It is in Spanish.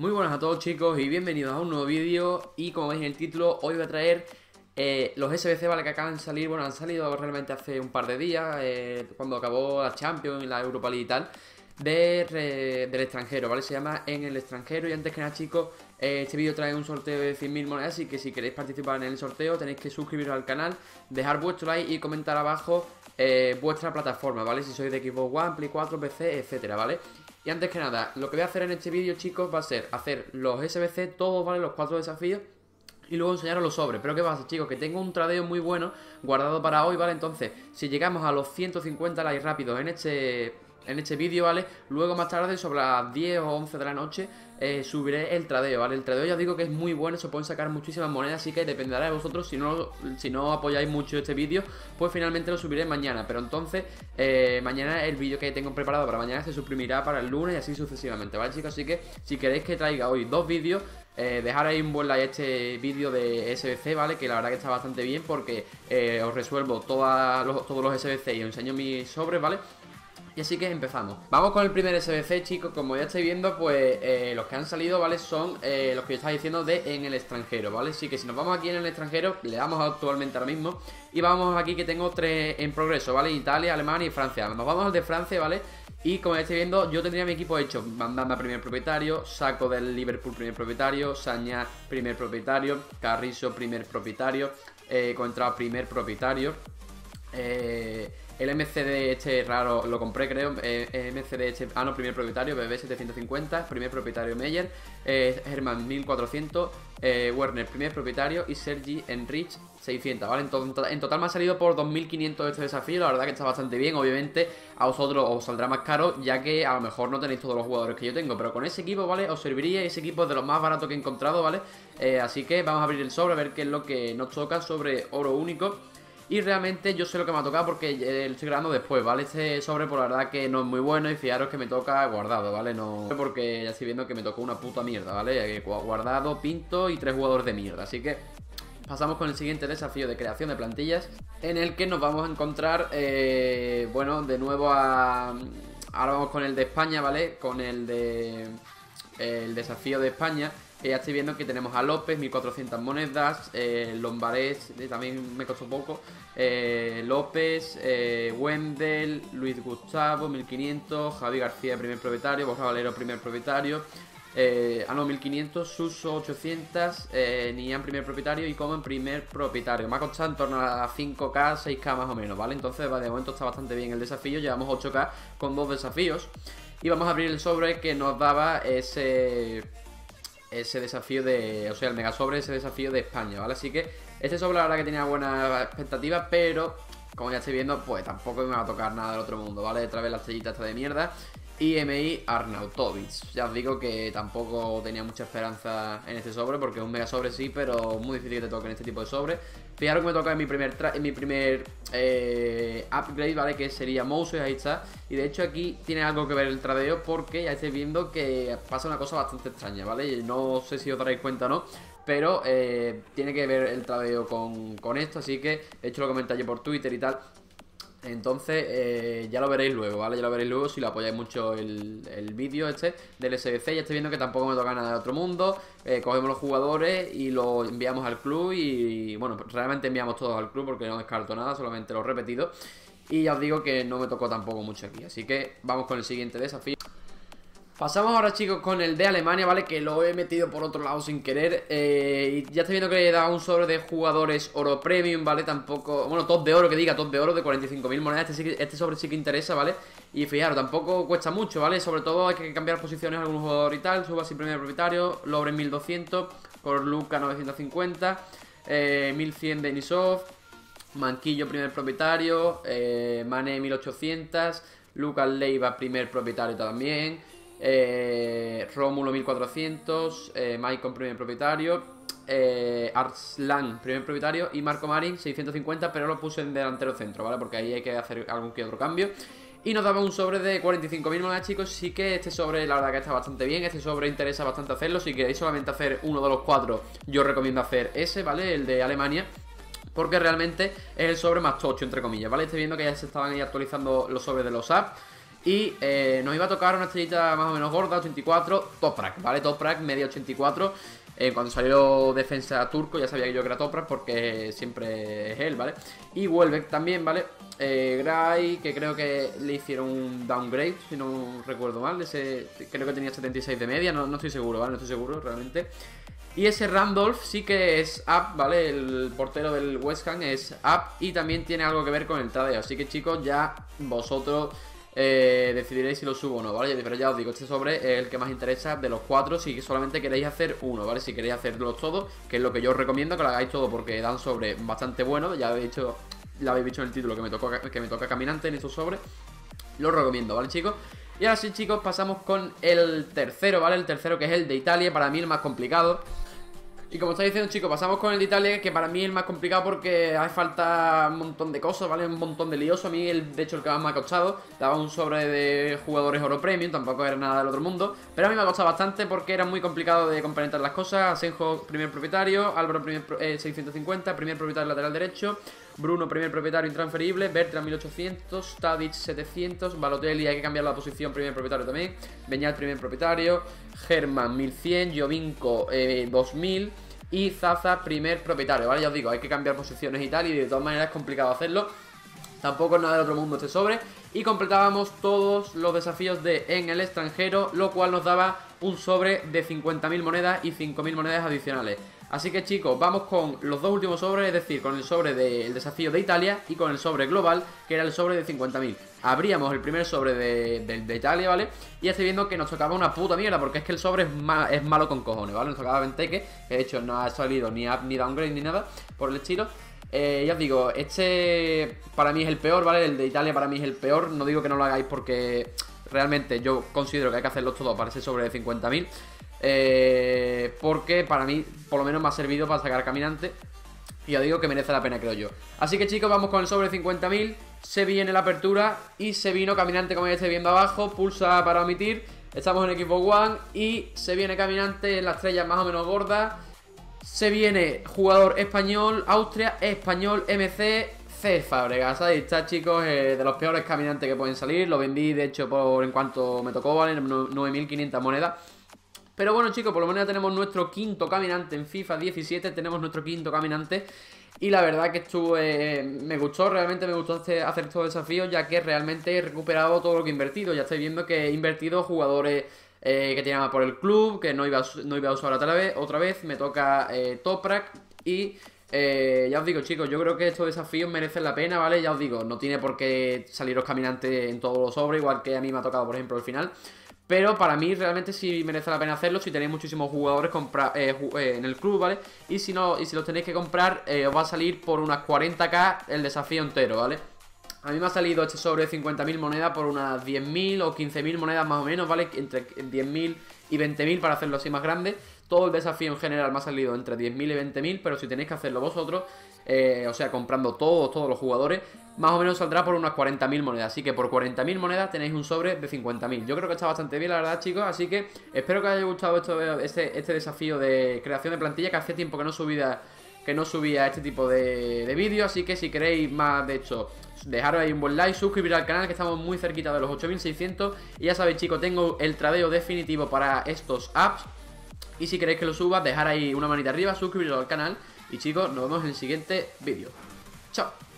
Muy buenas a todos chicos y bienvenidos a un nuevo vídeo y como veis en el título hoy voy a traer eh, los SBC vale que acaban de salir, bueno han salido realmente hace un par de días eh, cuando acabó la Champions y la Europa League y tal de, del extranjero, ¿vale? Se llama En el extranjero y antes que nada chicos eh, este vídeo trae un sorteo de 100.000 monedas así que si queréis participar en el sorteo tenéis que suscribiros al canal, dejar vuestro like y comentar abajo vuestra plataforma, ¿vale? Si sois de equipo One, Play 4, PC, etcétera, ¿vale? Y antes que nada, lo que voy a hacer en este vídeo, chicos, va a ser hacer los SBC, todos, ¿vale? Los cuatro desafíos y luego enseñaros los sobres. Pero ¿qué pasa, chicos? Que tengo un tradeo muy bueno guardado para hoy, ¿vale? Entonces, si llegamos a los 150 likes rápidos en este en este vídeo, ¿vale? Luego más tarde, sobre las 10 o 11 de la noche, eh, subiré el tradeo, ¿vale? El tradeo ya digo que es muy bueno, se pueden sacar muchísimas monedas, así que dependerá de vosotros. Si no, si no apoyáis mucho este vídeo, pues finalmente lo subiré mañana. Pero entonces, eh, mañana el vídeo que tengo preparado para mañana se suprimirá para el lunes y así sucesivamente, ¿vale, chicos? Así que si queréis que traiga hoy dos vídeos, eh, dejar ahí un buen like a este vídeo de SBC, ¿vale? Que la verdad que está bastante bien porque os resuelvo todos los SBC y os enseño mis sobres, ¿vale? Y así que empezamos Vamos con el primer SBC, chicos Como ya estáis viendo, pues eh, los que han salido, ¿vale? Son eh, los que yo estaba diciendo de en el extranjero, ¿vale? Así que si nos vamos aquí en el extranjero Le damos actualmente ahora mismo Y vamos aquí que tengo tres en progreso, ¿vale? Italia, Alemania y Francia Nos vamos al de Francia, ¿vale? Y como ya estáis viendo, yo tendría mi equipo hecho Mandanda primer propietario, Saco del Liverpool primer propietario Saña primer propietario, Carrizo primer propietario eh, Contra primer propietario eh, el MCD este raro lo compré, creo. Eh, MCD este. Ah, no, primer propietario, BB750. Primer propietario Meyer. Eh, Herman 1400. Eh, Werner, primer propietario. Y Sergi Enrich 600. ¿Vale? En, total me ha salido por 2500 este desafío. La verdad que está bastante bien. Obviamente a vosotros os saldrá más caro, ya que a lo mejor no tenéis todos los jugadores que yo tengo. Pero con ese equipo, ¿vale? Os serviría. Ese equipo es de los más baratos que he encontrado, ¿vale? así que vamos a abrir el sobre a ver qué es lo que nos toca sobre oro único. Y realmente yo sé lo que me ha tocado porque eh, estoy grabando después, ¿vale? Este sobre por la verdad que no es muy bueno y fijaros que me toca guardado, ¿vale? No porque ya estoy viendo que me tocó una puta mierda, ¿vale? Eh, guardado, pinto y tres jugadores de mierda, así que... Pasamos con el siguiente desafío de creación de plantillas En el que nos vamos a encontrar, eh, bueno, de nuevo a... Ahora vamos con el de España, ¿vale? Con el de... El desafío de España ya estoy viendo que tenemos a López, 1400 monedas, eh, Lombarés, eh, también me costó poco, eh, López, eh, Wendel, Luis Gustavo, 1500, Javi García, primer propietario, Borja Valero, primer propietario, eh, ah no, 1500, Suso 800, eh, Nian primer propietario y Coman primer propietario. Me ha costado en torno a 5k, 6k más o menos, ¿vale? Entonces de momento está bastante bien el desafío, llevamos 8k con dos desafíos. Y vamos a abrir el sobre que nos daba ese ese desafío de. O sea, el mega sobre ese desafío de España, ¿vale? Así que este sobre la verdad que tenía buenas expectativas, pero como ya estoy viendo, pues tampoco me va a tocar nada del otro mundo, ¿vale? Otra vez la estrellita esta de mierda. IMI Arnautovic. Ya os digo que tampoco tenía mucha esperanza en este sobre, porque es un mega sobre sí, pero muy difícil que te toque en este tipo de sobre. Fijaros que me toca en mi primer, en mi primer eh, upgrade, ¿vale? Que sería Moses, ahí está. Y de hecho aquí tiene algo que ver el tradeo, porque ya estáis viendo que pasa una cosa bastante extraña, ¿vale? No sé si os daréis cuenta o no, pero eh, tiene que ver el tradeo con, con esto, así que he hecho lo comenté por Twitter y tal. Entonces, eh, ya lo veréis luego, ¿vale? Ya lo veréis luego si lo apoyáis mucho el, el vídeo este del SBC. Ya estoy viendo que tampoco me toca nada de otro mundo. Eh, cogemos los jugadores y los enviamos al club y, bueno, pues realmente enviamos todos al club porque no descarto nada, solamente los repetidos. Y ya os digo que no me tocó tampoco mucho aquí. Así que vamos con el siguiente desafío. Pasamos ahora chicos con el de Alemania, ¿vale? Que lo he metido por otro lado sin querer eh, y Ya estoy viendo que le he dado un sobre de jugadores oro premium, ¿vale? Tampoco... Bueno, top de oro, que diga top de oro de 45.000 monedas este, este, sobre sí que interesa, ¿vale? Y fijaros, tampoco cuesta mucho, ¿vale? Sobre todo hay que cambiar posiciones a algún jugador y tal Suba sin primer propietario, Lobre 1200 Por Luca 950 eh, 1100 de Nisov Manquillo primer propietario eh, Mane 1800 Lucas Leiva primer propietario también eh, Rómulo 1400, eh, Maicon primer propietario, eh, Arslan primer propietario y Marco Marin 650, pero lo puse en delantero centro, ¿vale? Porque ahí hay que hacer algún que otro cambio. Y nos daba un sobre de 45.000 monedas, chicos. Sí que este sobre, la verdad que está bastante bien. Este sobre interesa bastante hacerlo. Si queréis solamente hacer uno de los cuatro, yo recomiendo hacer ese, ¿vale? El de Alemania. Porque realmente es el sobre más tocho, entre comillas, ¿vale? Estoy viendo que ya se estaban ahí actualizando los sobres de los apps. Y eh, nos iba a tocar una estrellita más o menos gorda, 84, Toprak, ¿vale? Toprak, media 84. Eh, cuando salió defensa turco ya sabía que yo que era Toprak porque siempre es él, ¿vale? Y Welbeck también, ¿vale? Eh, Gray, que creo que le hicieron un downgrade, si no recuerdo mal. Ese, creo que tenía 76 de media, no, no estoy seguro, ¿vale? No estoy seguro realmente. Y ese Randolph sí que es up, ¿vale? El portero del West Ham es up y también tiene algo que ver con el tradeo. Así que chicos, ya vosotros eh, decidiréis si lo subo o no, ¿vale? Pero ya os digo, este sobre es el que más interesa de los cuatro si solamente queréis hacer uno, ¿vale? Si queréis hacerlos todos, que es lo que yo os recomiendo, que lo hagáis todo porque dan sobre bastante bueno. Ya habéis dicho, ya habéis visto en el título que me, tocó, que me toca caminante en estos sobres. Lo recomiendo, ¿vale, chicos? Y ahora sí, chicos, pasamos con el tercero, ¿vale? El tercero que es el de Italia, para mí el más complicado. Y como está diciendo, chicos, pasamos con el de Italia, que para mí es el más complicado porque hace falta un montón de cosas, ¿vale? Un montón de lioso. A mí, el, de hecho, el que más me ha costado, daba un sobre de jugadores oro premium, tampoco era nada del otro mundo. Pero a mí me ha costado bastante porque era muy complicado de complementar las cosas. Asenjo, primer propietario, Álvaro, primer, 650, eh, primer propietario lateral derecho. Bruno, primer propietario intransferible, Bertrand 1800, Tadic 700, Balotelli hay que cambiar la posición, primer propietario también, Beñat primer propietario, German 1100, Jovinko 2000 eh, y Zaza primer propietario, ¿vale? Ya os digo, hay que cambiar posiciones y tal y de todas maneras es complicado hacerlo. Tampoco es nada del otro mundo este sobre. Y completábamos todos los desafíos de en el extranjero, lo cual nos daba un sobre de 50.000 monedas y 5.000 monedas adicionales. Así que chicos, vamos con los dos últimos sobres, es decir, con el sobre del desafío de Italia y con el sobre global, que era el sobre de 50.000. Abríamos el primer sobre de, Italia, ¿vale? Y estoy viendo que nos tocaba una puta mierda, porque es que el sobre es, malo con cojones, ¿vale? Nos tocaba Venteque, que de hecho no ha salido ni up, ni downgrade, ni nada, por el estilo. Eh, ya os digo, este para mí es el peor, ¿vale? El de Italia para mí es el peor. No digo que no lo hagáis porque realmente yo considero que hay que hacerlo todo para ese sobre de 50.000. Eh, porque para mí, por lo menos, me ha servido para sacar caminante. Y ya digo que merece la pena, creo yo. Así que chicos, vamos con el sobre 50.000. Se viene la apertura y se vino caminante, como ya estáis viendo abajo. Pulsa para omitir. Estamos en equipo One y se viene caminante en la estrella más o menos gorda. Se viene jugador español, Austria, español, MC, C Fabregas. Ahí está, chicos, eh, de los peores caminantes que pueden salir. Lo vendí, de hecho, por en cuanto me tocó, ¿vale? 9.500 monedas. Pero bueno, chicos, por lo menos ya tenemos nuestro quinto caminante en FIFA 17. Tenemos nuestro quinto caminante. Y la verdad que estuve. Me gustó, realmente me gustó hacer estos desafíos, ya que realmente he recuperado todo lo que he invertido. Ya estoy viendo que he invertido jugadores eh, que tenía por el club, que no iba, a, no iba a usar otra vez. Otra vez me toca eh, Toprak y. Eh, ya os digo, chicos, yo creo que estos desafíos merecen la pena, ¿vale? Ya os digo, no tiene por qué saliros caminantes en todos los sobres, igual que a mí me ha tocado, por ejemplo, el final. Pero para mí realmente sí merece la pena hacerlo si tenéis muchísimos jugadores eh, eh, en el club, ¿vale? Y si no, y si los tenéis que comprar, eh, os va a salir por unas 40k el desafío entero, ¿vale? A mí me ha salido este sobre de 50.000 monedas por unas 10.000 o 15.000 monedas más o menos, ¿vale? Entre 10.000 y 20.000 para hacerlo así más grande. Todo el desafío en general me ha salido entre 10.000 y 20.000, pero si tenéis que hacerlo vosotros, o sea, comprando todos, todos los jugadores, más o menos saldrá por unas 40.000 monedas. Así que por 40.000 monedas tenéis un sobre de 50.000. Yo creo que está bastante bien, la verdad, chicos. Así que espero que os haya gustado esto, este, este desafío de creación de plantilla, que hace tiempo que no subía que no subía este tipo de, de vídeos. Así que si queréis más, de hecho, dejaros ahí un buen like, suscribir al canal, que estamos muy cerquita de los 8600. Y ya sabéis, chicos, tengo el tradeo definitivo para estos apps. Y si queréis que lo suba, dejar ahí una manita arriba, suscribiros al canal. Y chicos, nos vemos en el siguiente vídeo. Chao.